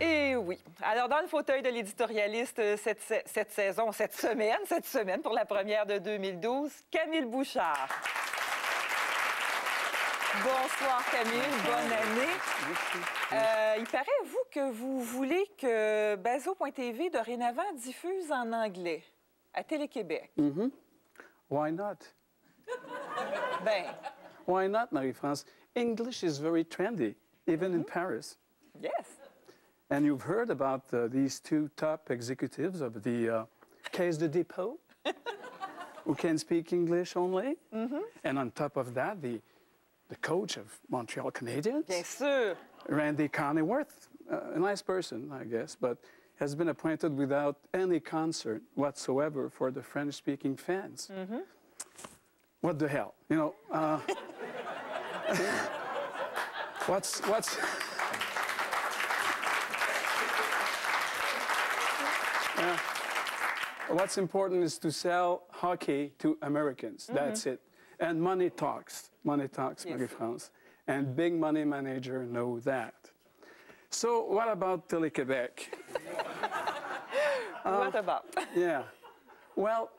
Et oui. Alors, dans le fauteuil de l'éditorialiste euh, cette, sa- cette saison, cette semaine, cette semaine, pour la première de 2012, Camille Bouchard. Bonsoir, Camille. Bonne année. Euh, il paraît, vous, que vous voulez que Bazo.tv, dorénavant, diffuse en anglais à Télé-Québec. Why not? Ben, Why not, Marie-France? English is very trendy, even in Paris. yes. And you've heard about uh, these two top executives of the uh, Caisse de Dépôt who can speak English only. And on top of that, the, the coach of Montreal Canadiens, Bien sûr. Randy Coneyworth, uh, a nice person, I guess, but has been appointed without any concern whatsoever for the French-speaking fans. What the hell? You know, uh, what's, what's, Yeah. What's important is to sell hockey to Americans. Mm-hmm. That's it. And money talks. Money talks, Yes. Marie-France. And big money manager know that. So what about Télé-Québec? What uh, about? Yeah. Well,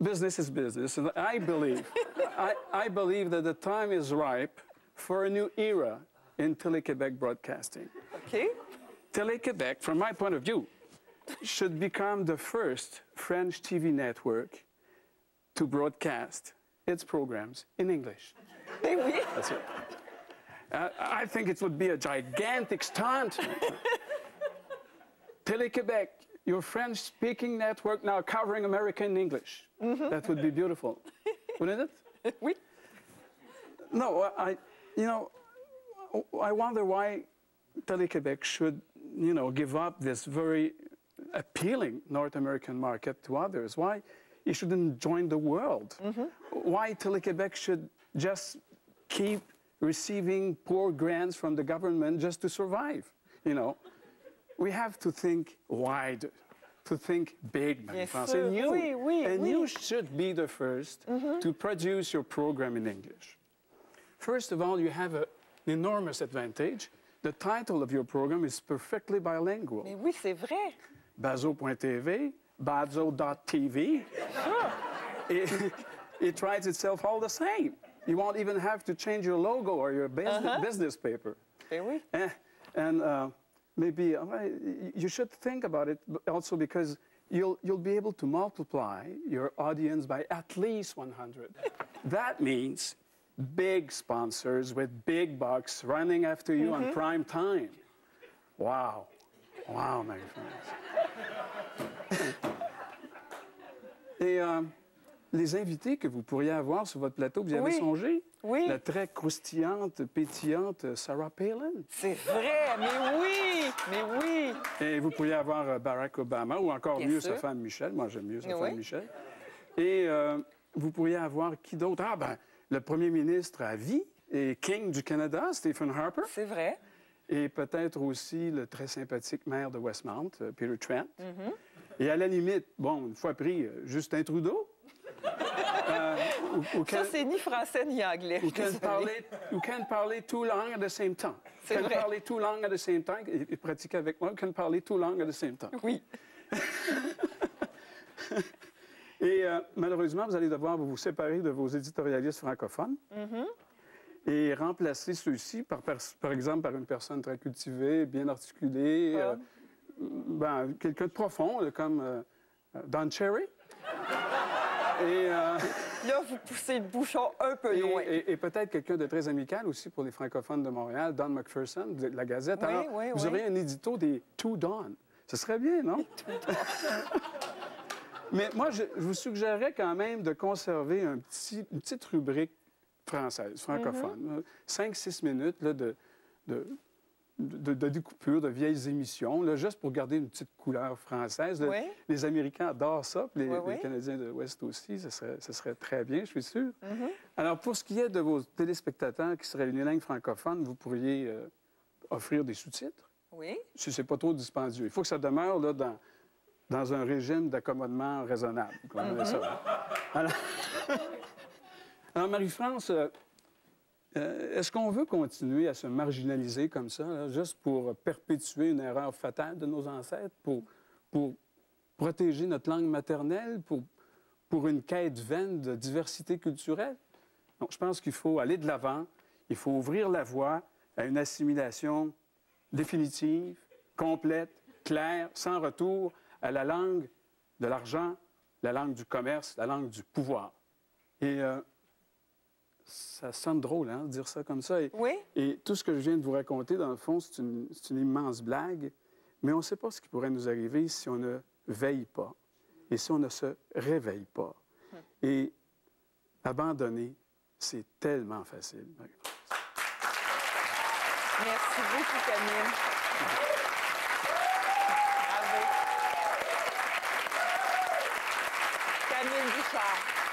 business is business, and I believe, I, I believe that the time is ripe for a new era in Télé-Québec broadcasting. OK. Télé-Québec, from my point of view, should become the first French TV network to broadcast its programs in English. That's it. Uh, I think it would be a gigantic stunt. Télé-Québec, your French-speaking network now covering American English. That would be beautiful, wouldn't it? Oui. No, I, you know, I wonder why Télé-Québec should, you know, give up this very appealing North American market to others. Why it shouldn't join the world? Mm-hmm. Why Télé-Québec should just keep receiving poor grants from the government just to survive? You know, we have to think wide, to think big, sûr. And you, Oui, oui, and oui. you should be the 1st mm-hmm. to produce your program in English. First of all, you have a- an enormous advantage. The title of your program is perfectly bilingual. Mais oui, c'est vrai. Bazo.tv, Bazo.tv. it, it writes itself all the same. You won't even have to change your logo or your business, business paper. Ben oui. Eh, and uh, maybe uh, you should think about it also because you'll, you'll be able to multiply your audience by at least 100. that means big sponsors with big bucks running after you on prime time. Wow. Wow, my friends. Et euh, les invités que vous pourriez avoir sur votre plateau, vous y avez Oui. songé? Oui. La très croustillante, pétillante Sarah Palin. C'est vrai. Mais oui. Mais oui. Et vous pourriez avoir euh, Barack Obama ou encore Bien mieux sûr. sa femme Michelle. Moi, j'aime mieux sa Oui. femme Michelle. Et euh, vous pourriez avoir qui d'autre? Ah, ben, le premier ministre à vie et King du Canada, Stephen Harper. C'est vrai. Et peut-être aussi le très sympathique maire de Westmount, euh, Peter Trent. Mm-hmm. Et à la limite, bon, une fois pris, euh, Justin Trudeau? Euh, ou, ou Ça, c'est ni français ni anglais. suis can parler, can parler two langues at the same time. Can vrai. parler two langues at the same time. Et, et pratiquer avec moi, can parler two langues at the same time. Oui. Et euh, malheureusement, vous allez devoir vous séparer de vos éditorialistes francophones et remplacer ceux-ci, par, par, par exemple, par une personne très cultivée, bien articulée, euh, ben, quelqu'un de profond, là, comme euh, Don Cherry. Et, euh, Là, vous poussez le bouchon un peu et, loin. et- et peut-être quelqu'un de très amical aussi pour les francophones de Montréal, Don McPherson, de la Gazette. Oui, Alors, oui, vous oui. auriez un édito des Two Don. Ce serait bien, non? Mais moi, je, je vous suggérerais quand même de conserver un petit, une petite rubrique française, francophone. Mm-hmm. 5-6 minutes là, de, de, de, de de vieilles émissions, là, juste pour garder une petite couleur française. là. Oui. Les Américains adorent ça, puis les, Oui, les oui. Canadiens de l'Ouest aussi. Ce serait, ce serait très bien, je suis sûr. Mm-hmm. Alors, pour ce qui est de vos téléspectateurs qui seraient unilingues francophones, vous pourriez euh, offrir des sous-titres, Oui. si c'est pas trop dispendieux. Il faut que ça demeure là, dans, dans un régime d'accommodement raisonnable. comme ça. Alors, Alors, Marie-France, euh, Est-ce qu'on veut continuer à se marginaliser comme ça, juste pour perpétuer une erreur fatale de nos ancêtres, pour, pour protéger notre langue maternelle, pour, pour une quête vaine de diversité culturelle? Donc, je pense qu'il faut aller de l'avant, il faut ouvrir la voie à une assimilation définitive, complète, claire, sans retour à la langue de l'argent, la langue du commerce, la langue du pouvoir. Et euh, ça sonne drôle, hein, de dire ça comme ça. Et, Oui? et tout ce que je viens de vous raconter, dans le fond, c'est une, immense blague, mais on ne sait pas ce qui pourrait nous arriver si on ne veille pas et si on ne se réveille pas. Et abandonner, c'est tellement facile. Merci beaucoup, Camille. Bravo. Camille Bouchard.